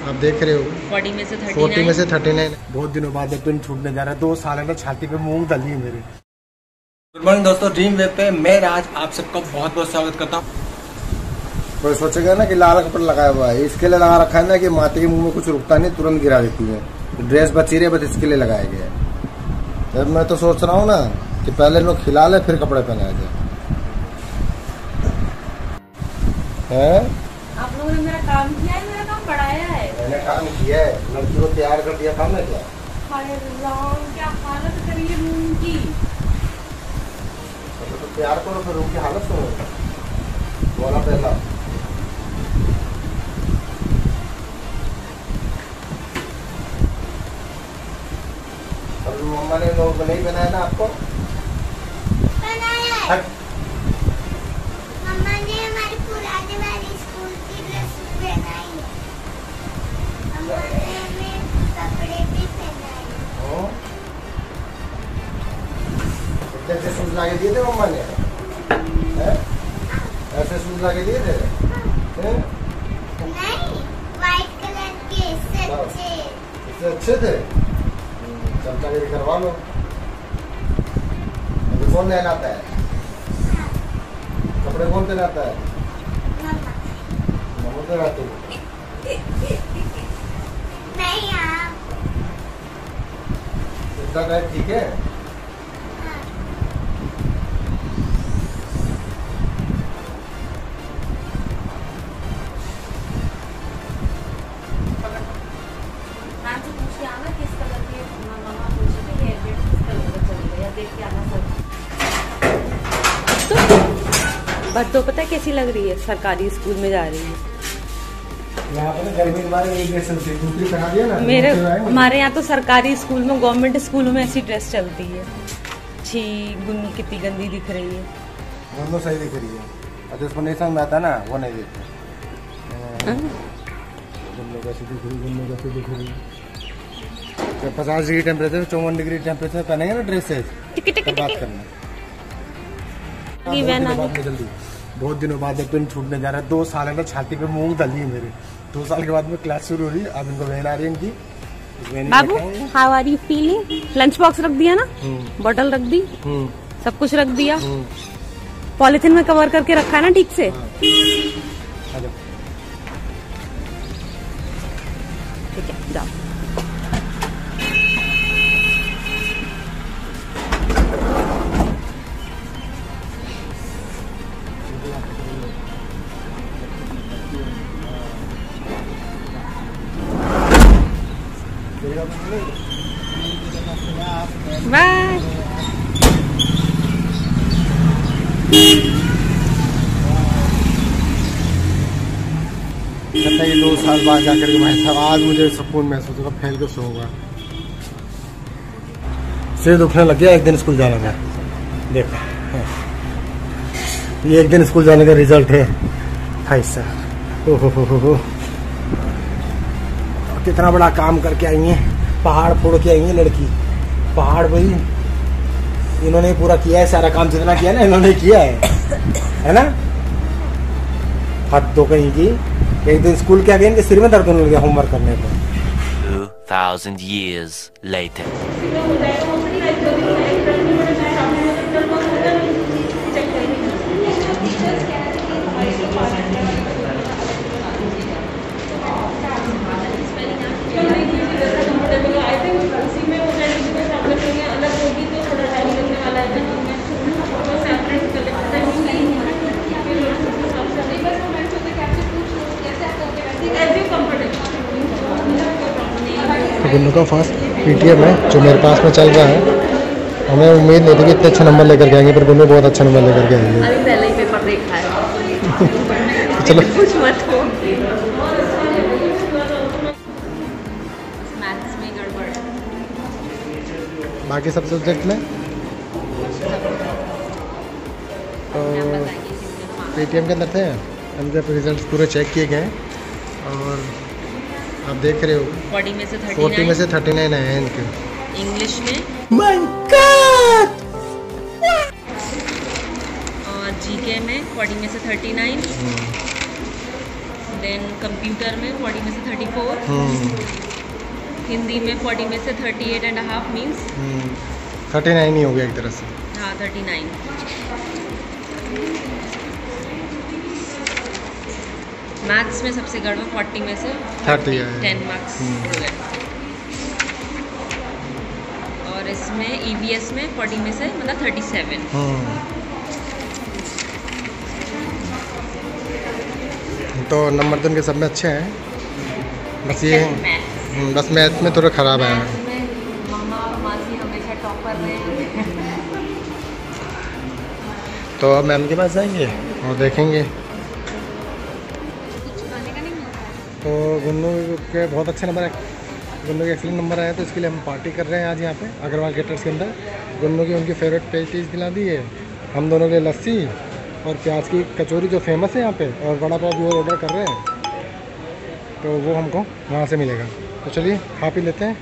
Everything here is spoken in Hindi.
आप देख रहे हो। फोर्टी में से थर्टी फोर्टी में से थर्टी नाइन। बहुत दिनों बाद जब पिन छूटने जा रहा है दो साल है ना छाती पे मूंग दली है मेरे। गुड मॉर्निंग दोस्तों ड्रीम वेब पे मैं राज आप सबका बहुत बहुत स्वागत करता हूँ। कोई सोचेगा ना कि लाल कपड़ा लगाया हुआ है। इसके लिए लगा रखा है ना कि माते के मुँह में कुछ रुकता नहीं तुरंत गिरा देती है। ड्रेस बची रही है बस इसके लिए लगाया गया है। तब मैं तो सोच रहा हूँ ना कि पहले लोग खिला ले फिर कपड़े पहनाए जाए। हैं? आप लोगों ने मेरा काम किया है बढ़ाया है। मैंने काम किया है। लड़की को तैयार कर दिया था ना क्या? राम क्या हालत करी है मूंग की? तो तैयार करो फिर उनकी हालत सुनो। बोला पहला। मम्मा ने लोग नहीं बनाया ना आपको? बनाया ला के दिए थे मम्मा ने? ऐसे शूज़ ला के दिए थे? हैं? नहीं व्हाइट कलर के इससे अच्छे। थे? चल चल ये करवा लो। अभी कौन नहलाता है? कपड़े कौन पहनाता है? मम्मा। पहनाती है? नहीं आप। इतना ठीक हाँ। बट तो पता है कैसी लग रही है? सरकारी स्कूल में जा रही है। यहाँ पर गर्मी के बारे में एक ड्रेस चलती है दूसरी पहना दिया ना मेरे हमारे यहाँ तो सरकारी स्कूल में गवर्नमेंट स्कूलों में ऐसी ड्रेस चलती है। छी गुन्नू कितनी गंदी दिख रही है। दोनों सही दिख रही है। और जिसको नहीं समझ में आता ना वो नहीं देखते गुन्नू कैसी दिख रही गुन्नू कैसी दिख रही। जब पचास डिग्री टेम्परेचर चौवन डिग्री टेम्परेचर पहनेंगे ना ड्रेसेस? बात करना। बहुत दिनों बाद एक पिन छूटने जा रहा है। दो साल है ना छाती पे मूंग दली है मेरे। दो साल के बाद में क्लास शुरू हो रही है अब इनको बहन आ रही है इनकी। बाबू how are you feeling lunch box रख दिया ना? हम्म, बॉटल रख दी? हम्म, सब कुछ रख दिया? पॉलिथिन में कवर करके रखा है ना ठीक से? बाय ये दो साल बाद जाकर के भाई साहब, आज मुझे सुकून महसूस होगा फैल के सोऊँगा सिर दुखने लग गया, एक दिन स्कूल जाने का देखो हाँ। ये एक दिन स्कूल जाने का रिज़ल्ट है, भाई साहब। ओहो, हो हो हो। कितना बड़ा काम करके आई है। पहाड़ फोड़ के आई है लड़की। पहाड़ भाई इन्होंने पूरा किया है सारा काम जितना किया ना इन्होंने किया है। है ना? हद तो कहीं की एक दिन स्कूल के आ गए इनके सिर में दर्द होने लगे होमवर्क करने पर 2,000 years later. तो गुन्नू का फ़र्स्ट पीटीएम है जो मेरे पास में चल रहा है। हमें उम्मीद नहीं थी कि इतने अच्छे नंबर लेकर के आएँगे पर गुन्नू बहुत अच्छा नंबर लेकर के आएँगे। पहले ही पेपर देखा है। चलो। कुछ मत हो। मैथ्स में गड़बड़। बाकी सब सब्जेक्ट में? तो पेटीएम के अंदर थे। हमने रिज़ल्ट पूरे चेक किए गए और आप देख रहे हो? फोर्टी में से फोर्टी थर्टी में से थर्टी नाइन आए हैं इनके। इंग्लिश में? और जीके में फोर्टी में से थर्टी नाइन देन कंप्यूटर में 40 में से 34 हम्म। हिंदी में 40 में से 38 and half means thirty nine ही हो गया एक तरह से। हाँ 39 मैथ्स में सबसे गड़बड़ 40 में से 30 है। 10 मार्क्स हम्म। और इसमें ईवीएस में 40 में से मतलब 37 हम्म। तो नंबर तो इनके सब में अच्छे हैं। बस ये हम्म, बस मैथ में थोड़ा ख़राब है। तो अब मैम के पास जाएँगे और देखेंगे। तो गुन्नू के बहुत अच्छे नंबर है। गुन्नू के एक्सलेंट नंबर आया तो इसके लिए हम पार्टी कर रहे हैं आज यहाँ पे, अग्रवाल गेटर्स के अंदर। गुन्नू की उनकी फेवरेट पेस्टीज दिला दी है। हम दोनों के लिए लस्सी और प्याज की कचौरी जो फ़ेमस है यहाँ पे, और बड़ा पाव भी और ऑर्डर कर रहे हैं। तो वो हमको वहाँ से मिलेगा। तो चलिए, खा पी लेते हैं।